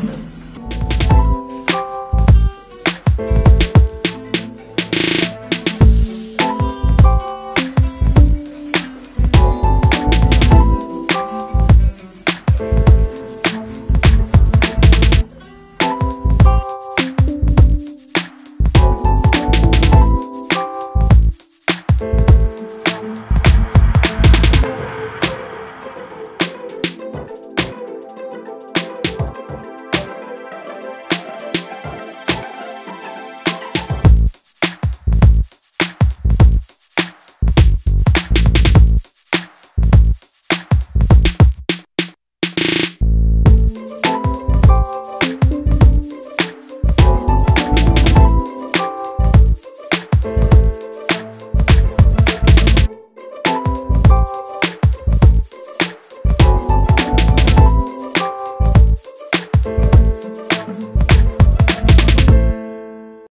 Amen.